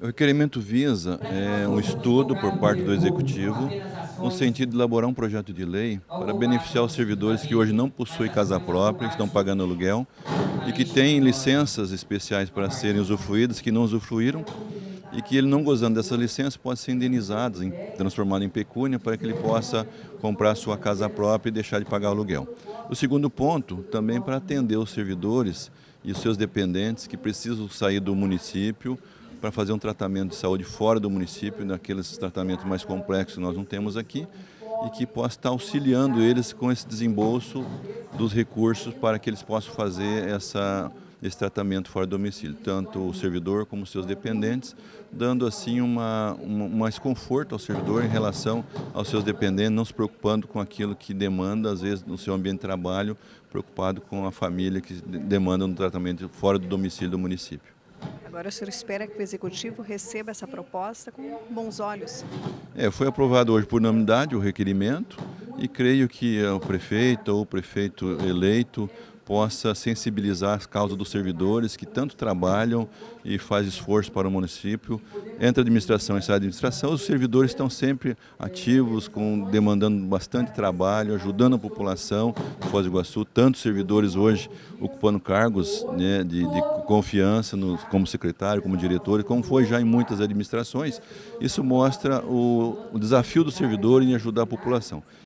O requerimento visa é, um estudo por parte do Executivo no sentido de elaborar um projeto de lei para beneficiar os servidores que hoje não possuem casa própria, estão pagando aluguel e que têm licenças especiais para serem usufruídas, que não usufruíram e que ele não gozando dessa licença pode ser indenizado, transformado em pecúnia para que ele possa comprar sua casa própria e deixar de pagar aluguel. O segundo ponto, também para atender os servidores e os seus dependentes que precisam sair do município para fazer um tratamento de saúde fora do município, naqueles tratamentos mais complexos que nós não temos aqui, e que possa estar auxiliando eles com esse desembolso dos recursos para que eles possam fazer essa, esse tratamento fora do domicílio, tanto o servidor como seus dependentes, dando assim uma, uma, mais conforto ao servidor em relação aos seus dependentes, não se preocupando com aquilo que demanda, às vezes, no seu ambiente de trabalho, preocupado com a família que demanda um tratamento fora do domicílio do município. Agora o senhor espera que o Executivo receba essa proposta com bons olhos? É, foi aprovado hoje por unanimidade o requerimento e creio que o prefeito ou o prefeito eleito possa sensibilizar as causas dos servidores que tanto trabalham e faz esforço para o município. Entre a administração e a administração, os servidores estão sempre ativos, com, demandando bastante trabalho, ajudando a população de Foz do Iguaçu, tantos servidores hoje ocupando cargos né, de, de, confiança no, como secretário, como diretor, como foi já em muitas administrações. Isso mostra o, o desafio do servidor em ajudar a população.